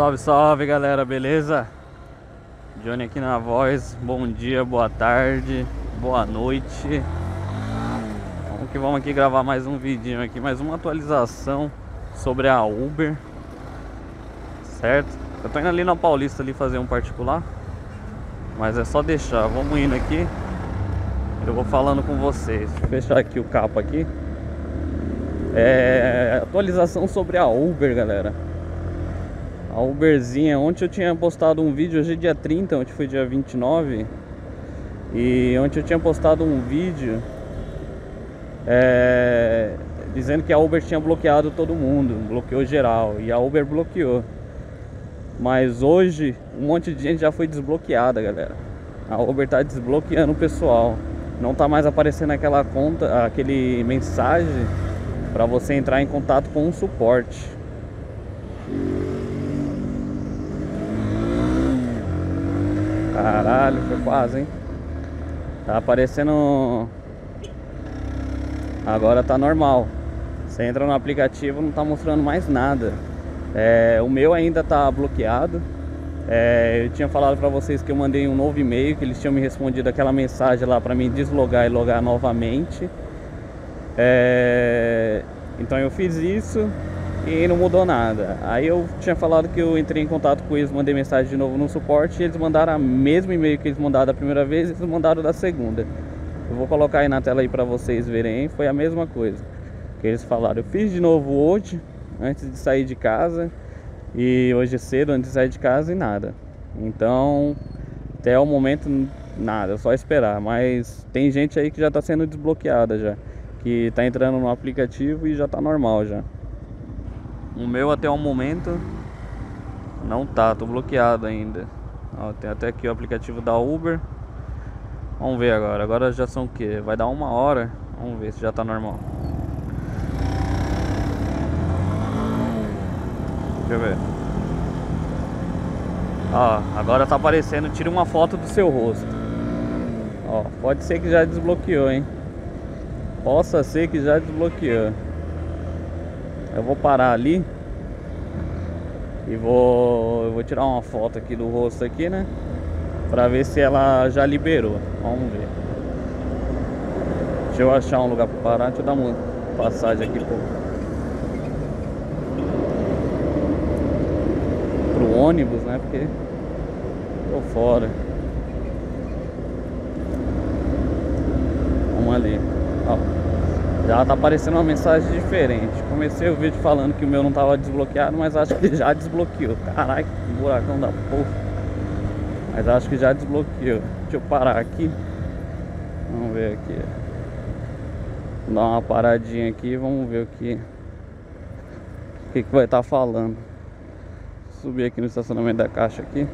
Salve, salve galera, beleza? Johnny aqui na voz, bom dia, boa tarde, boa noite Vamos que vamos aqui gravar mais um vídeo aqui, mais uma atualização sobre a Uber Certo? Eu tô indo ali na Paulista ali fazer um particular Mas é só deixar, vamos indo aqui Eu vou falando com vocês Deixa eu fechar aqui o capa aqui é, atualização sobre a Uber, galera a Uberzinha. Ontem eu tinha postado um vídeo, hoje é dia 30, ontem foi dia 29. E ontem eu tinha postado um vídeo é, dizendo que a Uber tinha bloqueado todo mundo, bloqueou geral. E a Uber bloqueou. Mas hoje um monte de gente já foi desbloqueada, galera. A Uber tá desbloqueando o pessoal. Não tá mais aparecendo aquela conta, aquele mensagem para você entrar em contato com o suporte. Caralho, foi quase, hein? Tá aparecendo... Agora tá normal. Você entra no aplicativo, não tá mostrando mais nada. É, o meu ainda tá bloqueado. É, eu tinha falado pra vocês que eu mandei um novo e-mail, que eles tinham me respondido aquela mensagem lá pra mim deslogar e logar novamente. É, então eu fiz isso e não mudou nada. Aí eu tinha falado que eu entrei em contato com eles, mandei mensagem de novo no suporte e eles mandaram o mesmo e-mail que eles mandaram da primeira vez, eles mandaram da segunda. Eu vou colocar aí na tela aí para vocês verem, foi a mesma coisa que eles falaram. Eu fiz de novo hoje, antes de sair de casa, e hoje cedo, antes de sair de casa e nada. Então, até o momento nada, só esperar. Mas tem gente aí que já está sendo desbloqueada já, que está entrando no aplicativo e já está normal já. O meu até o momento não tá, tô bloqueado ainda. Ó, tem até aqui o aplicativo da Uber. Vamos ver agora. Agora já são o que? Vai dar uma hora. Vamos ver se já tá normal. Deixa eu ver. Ó, agora tá aparecendo. Tira uma foto do seu rosto. Ó, pode ser que já desbloqueou, hein? Possa ser que já desbloqueou. Eu vou parar ali e vou, eu vou tirar uma foto aqui do rosto aqui, né? Pra ver se ela já liberou. Vamos ver. Deixa eu achar um lugar pra parar. Deixa eu dar uma passagem aqui pro, pro ônibus, né? Porque tô fora. Vamos ali. Ó. Já tá aparecendo uma mensagem diferente. Comecei o vídeo falando que o meu não tava desbloqueado, mas acho que já desbloqueou. Caralho, que buracão da porra. Mas acho que já desbloqueou. Deixa eu parar aqui. Vamos ver aqui. Vou dar uma paradinha aqui vamos ver o que o que, que vai estar tá falando. Subir aqui no estacionamento da caixa aqui.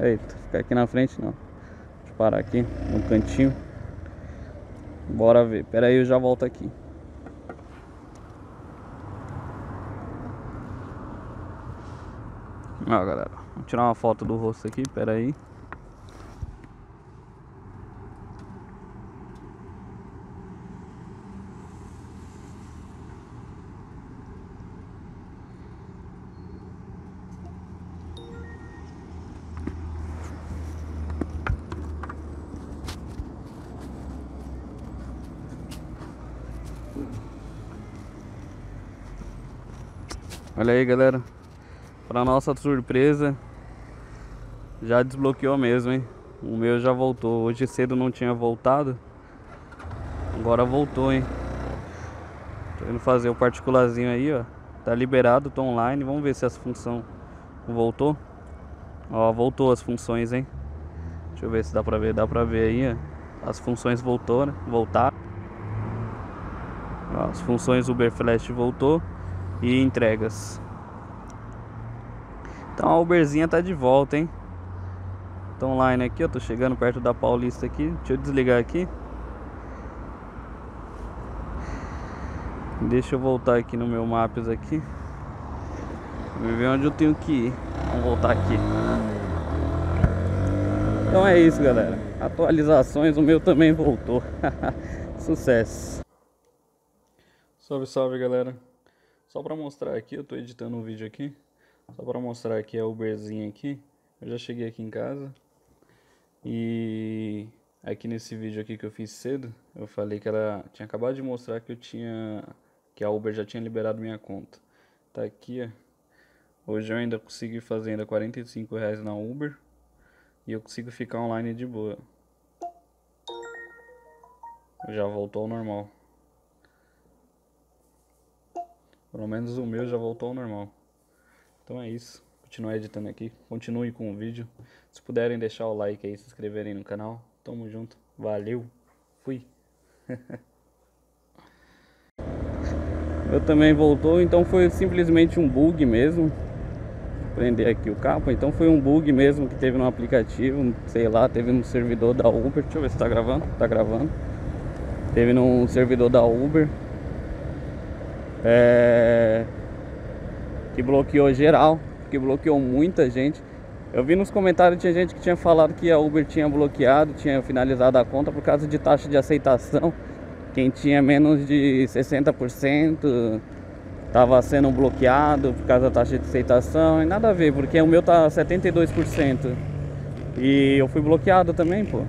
Eita, ficar aqui na frente não. Deixa eu parar aqui no cantinho. Bora ver. Pera aí, eu já volto aqui. Ó, galera. Vou tirar uma foto do rosto aqui. Pera aí. Olha aí galera. Para nossa surpresa Já desbloqueou mesmo hein? O meu já voltou. Hoje cedo não tinha voltado. Agora voltou hein? Tô indo fazer o particularzinho aí ó. Tá liberado, tô online. Vamos ver se essa função voltou. Ó, voltou as funções hein? Deixa eu ver se dá pra ver. Dá pra ver aí ó. As funções voltou, né? Voltar As funções Uber Flash voltou e entregas. Então a Uberzinha tá de volta, hein? Tô online aqui, eu tô chegando perto da Paulista aqui. Deixa eu desligar aqui. Deixa eu voltar aqui no meu Maps aqui. Ver onde eu tenho que ir. Vamos voltar aqui. Então é isso, galera. Atualizações, o meu também voltou. Sucesso. Salve, salve, galera. Só para mostrar aqui, eu estou editando um vídeo aqui. Só para mostrar aqui a Uberzinha aqui. Eu já cheguei aqui em casa. E aqui nesse vídeo aqui que eu fiz cedo, eu falei que ela tinha acabado de mostrar que eu tinha que a Uber já tinha liberado minha conta. Tá aqui, ó. Hoje eu ainda consegui fazer ainda 45 reais na Uber e eu consigo ficar online de boa. Já voltou ao normal. Pelo menos o meu já voltou ao normal. Então é isso. Continuar editando aqui. Continue com o vídeo. Se puderem deixar o like aí, se inscreverem no canal. Tamo junto. Valeu. Fui. eu também voltou, então foi simplesmente um bug mesmo. Vou prender aqui o capa. Então foi um bug mesmo que teve no aplicativo. Sei lá, teve no servidor da Uber. Deixa eu ver se tá gravando. Tá gravando. Teve no servidor da Uber é, que bloqueou geral, que bloqueou muita gente. Eu vi nos comentários tinha gente que tinha falado que a Uber tinha bloqueado, tinha finalizado a conta por causa de taxa de aceitação. Quem tinha menos de 60% estava sendo bloqueado por causa da taxa de aceitação. E nada a ver, porque o meu tá 72%. E eu fui bloqueado também, pô.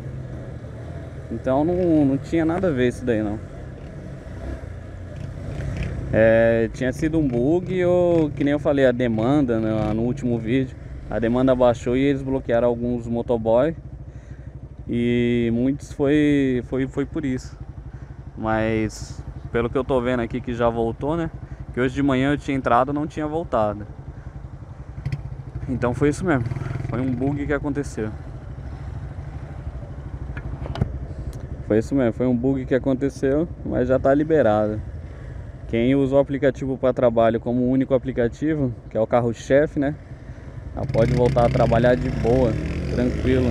Então não, não tinha nada a ver isso daí não. É, tinha sido um bug ou que nem eu falei, a demanda né, no último vídeo. A demanda baixou e eles bloquearam alguns motoboy. E muitos foi, foi, foi por isso. Mas pelo que eu tô vendo aqui que já voltou, né? Que hoje de manhã eu tinha entrado não tinha voltado. Então foi isso mesmo. Foi um bug que aconteceu. Foi isso mesmo, foi um bug que aconteceu, mas já tá liberado. Quem usa o aplicativo para trabalho como único aplicativo, que é o carro-chefe, né? Já pode voltar a trabalhar de boa, tranquilo.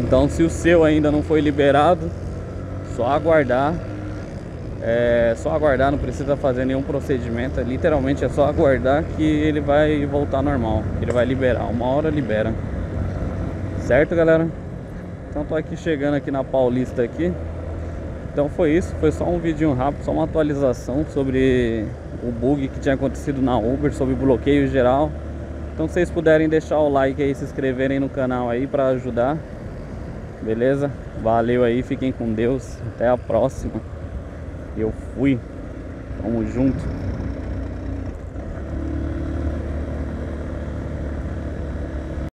Então se o seu ainda não foi liberado, só aguardar. É só aguardar, não precisa fazer nenhum procedimento. Literalmente é só aguardar que ele vai voltar normal. Ele vai liberar, uma hora libera. Certo, galera? Então tô aqui chegando aqui na Paulista aqui. Então foi isso, foi só um vídeo rápido, só uma atualização sobre o bug que tinha acontecido na Uber, sobre bloqueio geral. Então se vocês puderem deixar o like aí, se inscreverem no canal aí para ajudar. Beleza? Valeu aí, fiquem com Deus. Até a próxima. Eu fui. Tamo junto.